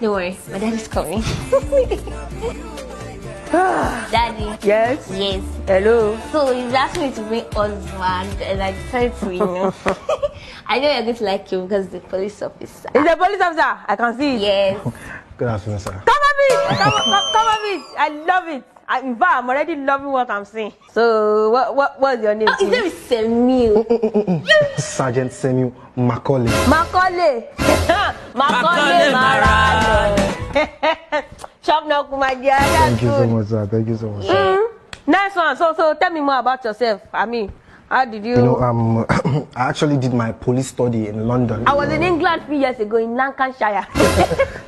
Don't worry, my daddy's coming. Daddy. Yes. Yes. Hello. So he's asked me to bring husband, and I decided to, you know. I know you're going to like him because the police officer. Is a police officer? I can see it. Yes. Good afternoon, sir. Come on it. Come, come, come on it. I love it. I, in fact, I'm already loving what I'm seeing. So, what, what, what's your name? Oh, his name is Samuel. Mm, mm, mm, Sergeant Samuel Macaulay. Macaulay. Macaulay Marano. Shop dear. That's Thank you so much, sir. Thank you so much. sir. Mm. Nice one. So, so tell me more about yourself. I mean, how did you? You know, um, I actually did my police study in London. I was in England few years ago in Lancashire.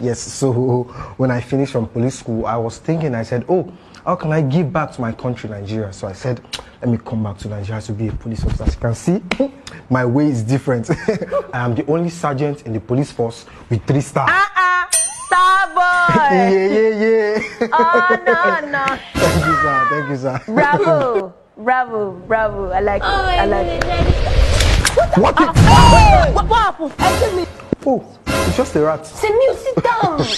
Yes, so when I finished from police school, I was thinking, I said, oh, how can I give back to my country, Nigeria? So I said, let me come back to Nigeria to be a police officer. As you can see, my way is different. I am the only sergeant in the police force with three stars. Ah ah, star boy. Yeah, yeah, yeah. Oh no no. Thank you, sir. Thank you, sir. Bravo, bravo, bravo. I like it. Oh my I like God, it. Daddy. What? the- ah, Hey, what, what happened? Excuse me. Oh, it's just a rat. Samuel, sit down.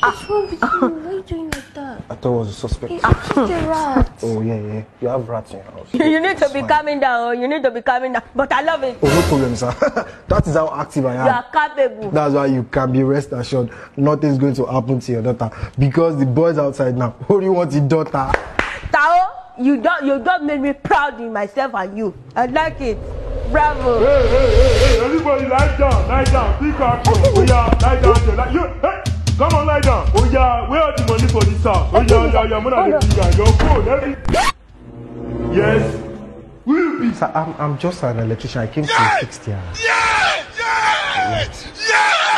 What's wrong with you? Why are you doing like that? I thought it was a suspect. It's just a rat. Oh, yeah, yeah. You have rats in your house. You need to It's be fine. calming down. oh. You need to be calming down. But I love it. Oh, no problem, sir. that is how active I am. You are capable. That's why you can be rest assured nothing's going to happen to your daughter because the boys outside now only want the daughter. You don't you don't make me proud in myself and you. I like it. Bravo. Hey, hey, hey, hey, everybody lie down, lie down, pick up. Oh yeah, lie down there. Like, you, hey, come on, lie down. Oh yeah, where are the money for this house? Oh yeah, oh yeah, yeah, man, the big guy. Your phone, every... Yes. Be? Sir, I'm, I'm just an electrician. I came to fix the house.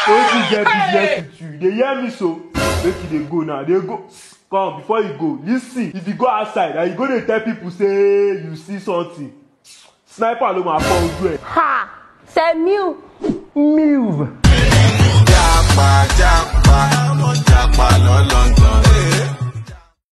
Wetin get business with you? They hear me so. Make you dey go now. They go. Come before you go. Lis ten. If you go outside and you go dey tell people say you see something, sniper ló máa fọ́ ojú ẹ̀. Ha. Samuel. Move. Japa, japa, japa lọ London.